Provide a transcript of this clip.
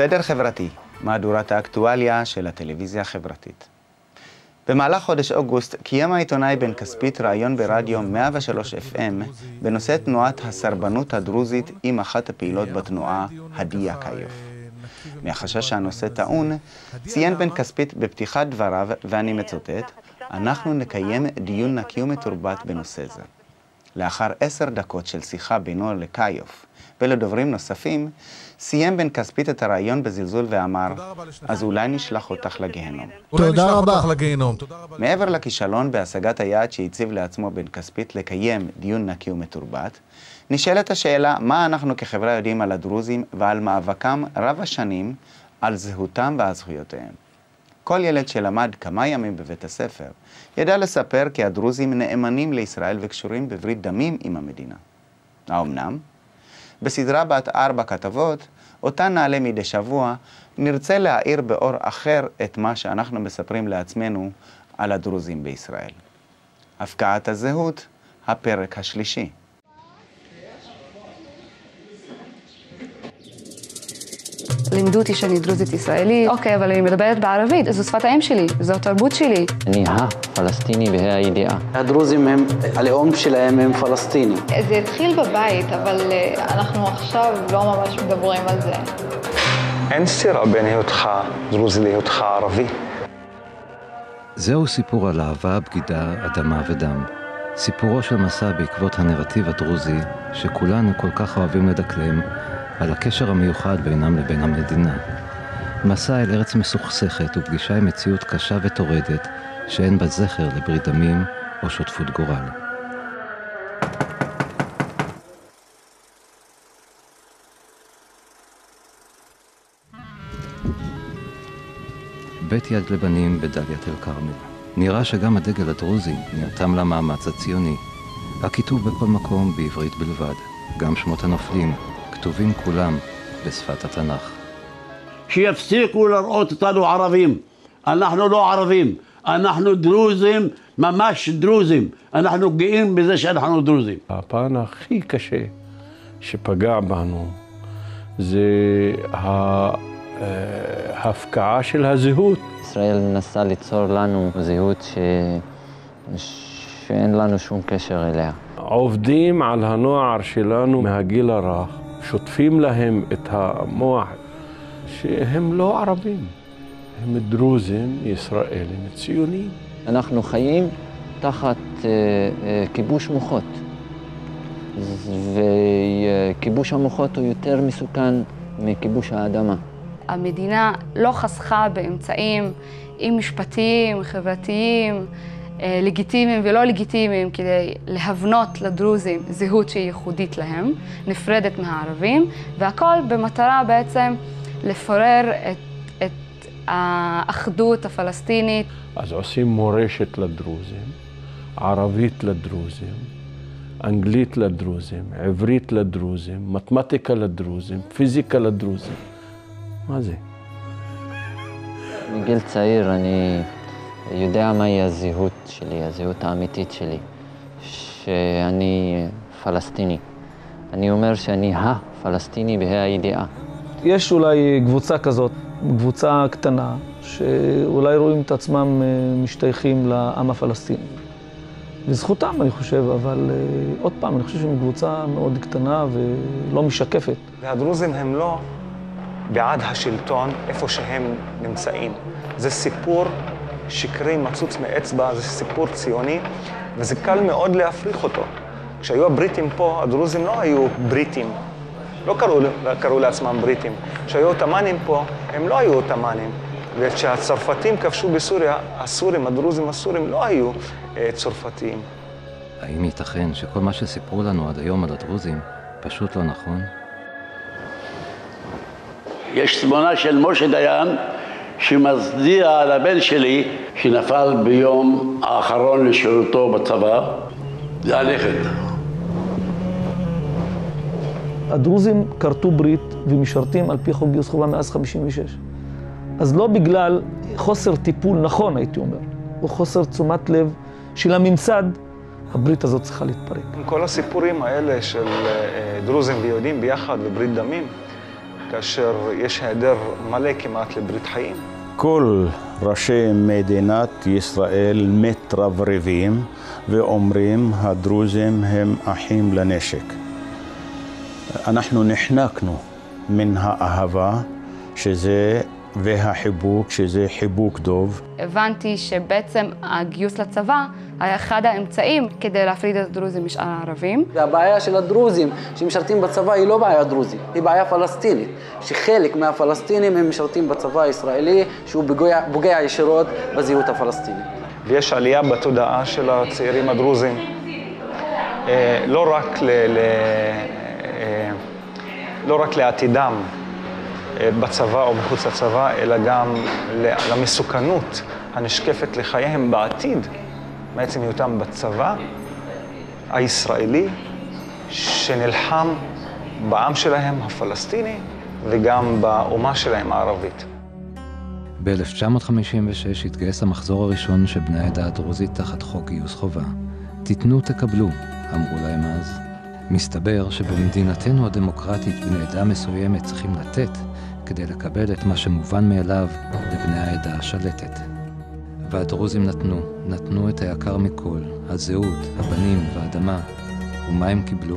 סדר חברתי, מהדורת האקטואליה של הטלוויזיה החברתית. במהלך חודש אוגוסט קיים העיתונאי בן כספית ראיון ברדיו 103 FM בנושא תנועת הסרבנות הדרוזית עם אחת הפעילות בתנועה, הדיה קיוף. מהחשש שהנושא טעון, ציין בן כספית בפתיחת דבריו, ואני מצוטט, אנחנו נקיים דיון נקי ומתורבת בנושא זה. לאחר עשר דקות של שיחה בינו לקיוף ולדוברים נוספים, סיים בן כספית את הרעיון בזלזול ואמר, אז אולי נשלח אותך לגיהנום. תודה רבה. מעבר לכישלון בהשגת היעד שהציב לעצמו בן כספית לקיים דיון נקי ומתורבת, נשאלת השאלה מה אנחנו כחברה יודעים על הדרוזים ועל מאבקם רב השנים על זהותם ועל זכויותיהם. כל ילד שלמד כמה ימים בבית הספר ידע לספר כי הדרוזים נאמנים לישראל וקשורים בברית דמים עם המדינה. האמנם? בסדרה בת ארבע כתבות, אותה נעלה מדי שבוע, נרצה להאיר באור אחר את מה שאנחנו מספרים לעצמנו על הדרוזים בישראל. הפקעת הזהות, הפרק השלישי. לימדו אותי שאני דרוזית ישראלית, אוקיי, אבל אני מדברת בערבית, זו שפת האם שלי, זו התרבות שלי. אני הפלסטיני בה"א הידיעה. הדרוזים הם, הלאום שלהם הם פלסטינים. זה התחיל בבית, אבל אנחנו עכשיו לא ממש מדברים על זה. אין סתירה בין היותך דרוזי להיותך ערבי. זהו סיפור על אהבה, בגידה, אדמה ודם. סיפורו של מסע בעקבות הנרטיב הדרוזי, שכולנו כל כך אוהבים לדקלם, על הקשר המיוחד בינם לבין המדינה. מסע אל ארץ מסוכסכת ופגישה עם מציאות קשה וטורדת, שאין בה זכר לברית דמים או שותפות גורל. בית יד לבנים בדאלית אל כרמל. נראה שגם הדגל הדרוזי נרתם למאמץ הציוני. הכיתוב בכל מקום בעברית בלבד, גם שמות הנופלים, כתובים כולם בשפת התנ"ך. שיפסיקו לראות אותנו ערבים. אנחנו לא ערבים, אנחנו דרוזים, ממש דרוזים. אנחנו גאים בזה שאנחנו דרוזים. הפן הכי קשה שפגע בנו זה ההפקעה של הזהות. ישראל מנסה ליצור לנו זהות ש... שאין לנו שום קשר אליה. עובדים על הנוער שלנו מהגיל הרך, שוטפים להם את המוח שהם לא ערבים, הם דרוזים, ישראלים, ציונים. אנחנו חיים תחת uh, uh, כיבוש מוחות, וכיבוש המוחות הוא יותר מסוכן מכיבוש האדמה. המדינה לא חסכה באמצעים, אם משפטיים, חברתיים, לגיטימיים ולא לגיטימיים כדי להבנות לדרוזים זהות שהיא ייחודית להם, נפרדת מהערבים, והכל במטרה בעצם לפורר את, את האחדות הפלסטינית. אז עושים מורשת לדרוזים, ערבית לדרוזים, אנגלית לדרוזים, עברית לדרוזים, מתמטיקה לדרוזים, פיזיקה לדרוזים. מה זה? מגיל צעיר אני יודע מהי הזהות שלי, הזהות האמיתית שלי, שאני פלסטיני. אני אומר שאני הפלסטיני בה"א הידיעה. יש אולי קבוצה כזאת, קבוצה קטנה, שאולי רואים את עצמם משתייכים לעם הפלסטיני. לזכותם, אני חושב, אבל עוד פעם, אני חושב שהם קבוצה מאוד קטנה ולא משקפת. והדרוזים הם לא בעד השלטון איפה שהם נמצאים. זה סיפור שקרי מצוץ מאצבע, זה סיפור ציוני, וזה קל מאוד להפריך אותו. כשהיו הבריטים פה, הדרוזים לא היו בריטים. לא קראו, קראו לעצמם בריטים. כשהיו עות'מאנים פה, הם לא היו עות'מאנים. וכשהצרפתים כבשו בסוריה, הסורים, הדרוזים הסורים, לא היו אה, צרפתיים. האם ייתכן שכל מה שסיפרו לנו עד היום על הדרוזים פשוט לא נכון? יש תמונה של משה דיין שמצדיע לבן שלי שנפל ביום האחרון לשירותו בצבא. זה הנכד. הדרוזים כרתו ברית ומשרתים על פי חוק גיוס חובה מאז 56. אז לא בגלל חוסר טיפול נכון, הייתי אומר, או חוסר תשומת לב של הממסד, הברית הזאת צריכה להתפרק. כל הסיפורים האלה של דרוזים ויהודים ביחד וברית דמים, כאשר יש היעדר מלא כמעט לברית חיים. כל ראשי מדינת ישראל מתרברבים ואומרים הדרוזים הם אחים לנשק. אנחנו נחנקנו מן האהבה שזה והחיבוק שזה חיבוק דוב. הבנתי שבעצם הגיוס לצבא היה אחד האמצעים כדי להפריד את הדרוזים משאר הערבים. והבעיה של הדרוזים שמשרתים בצבא היא לא בעיה דרוזית, היא בעיה פלסטינית. שחלק מהפלסטינים הם משרתים בצבא הישראלי שהוא פוגע, פוגע ישירות בזהות הפלסטינית. ויש עלייה בתודעה של הצעירים הדרוזים, אה, לא רק, ל, ל, אה, לא רק לעתידם בצבא או מחוץ לצבא, אלא גם למסוכנות הנשקפת לחייהם בעתיד, מעצם היותם בצבא הישראלי, שנלחם בעם שלהם, הפלסטיני, וגם באומה שלהם הערבית. ב-1956 התגייס המחזור הראשון של בני העדה הדרוזית תחת חוק גיוס חובה. תיתנו תקבלו, אמרו להם אז. מסתבר שבמדינתנו הדמוקרטית בני עדה מסוימת צריכים לתת כדי לקבל את מה שמובן מאליו לבני העדה השלטת. והדרוזים נתנו, נתנו את היקר מכל, הזהות, הבנים והאדמה. ומה הם קיבלו?